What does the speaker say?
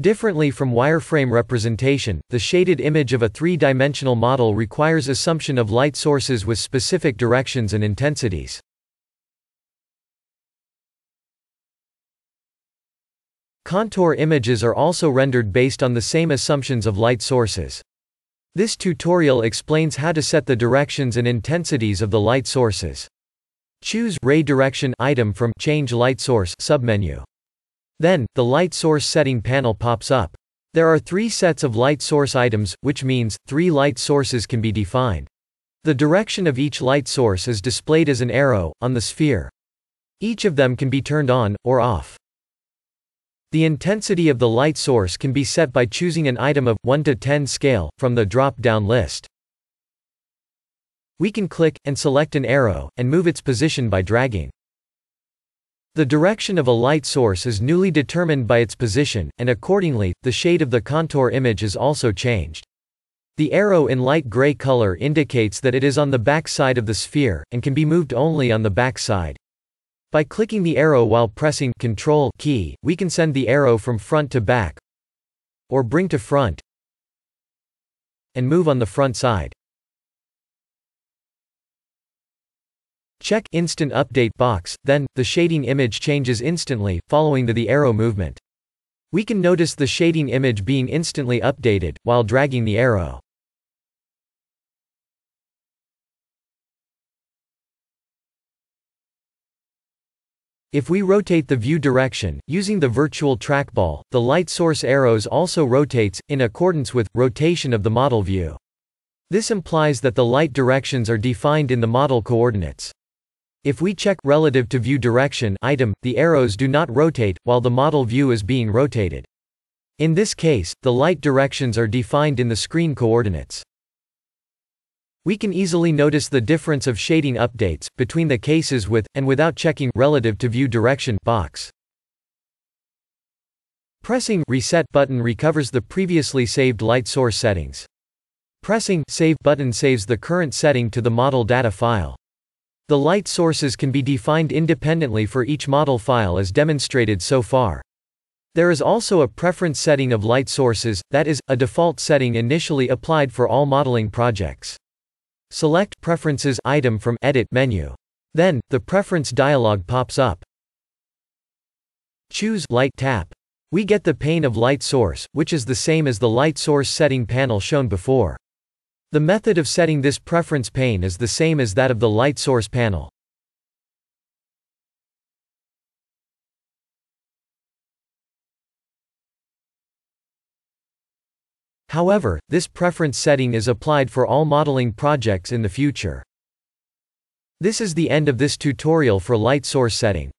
Differently from wireframe representation, the shaded image of a three-dimensional model requires assumption of light sources with specific directions and intensities. Contour images are also rendered based on the same assumptions of light sources. This tutorial explains how to set the directions and intensities of the light sources. Choose Ray Direction item from Change Light Source submenu. Then, the light source setting panel pops up. There are three sets of light source items, which means, three light sources can be defined. The direction of each light source is displayed as an arrow, on the sphere. Each of them can be turned on, or off. The intensity of the light source can be set by choosing an item of 1 to 10 scale, from the drop-down list. We can click, and select an arrow, and move its position by dragging. The direction of a light source is newly determined by its position, and accordingly, the shade of the contour image is also changed. The arrow in light gray color indicates that it is on the back side of the sphere, and can be moved only on the back side. By clicking the arrow while pressing Ctrl key, we can send the arrow from front to back, or bring to front, and move on the front side. Check Instant Update box, then, the shading image changes instantly, following the, the arrow movement. We can notice the shading image being instantly updated, while dragging the arrow. If we rotate the view direction, using the virtual trackball, the light source arrows also rotates, in accordance with, rotation of the model view. This implies that the light directions are defined in the model coordinates. If we check relative to view direction item, the arrows do not rotate, while the model view is being rotated. In this case, the light directions are defined in the screen coordinates. We can easily notice the difference of shading updates, between the cases with, and without checking, relative to view direction box. Pressing Reset button recovers the previously saved light source settings. Pressing Save button saves the current setting to the model data file. The light sources can be defined independently for each model file as demonstrated so far. There is also a preference setting of light sources, that is, a default setting initially applied for all modeling projects. Select Preferences item from Edit menu. Then, the Preference dialog pops up. Choose Light tap. We get the pane of light source, which is the same as the light source setting panel shown before. The method of setting this preference pane is the same as that of the light source panel. However, this preference setting is applied for all modeling projects in the future. This is the end of this tutorial for light source setting.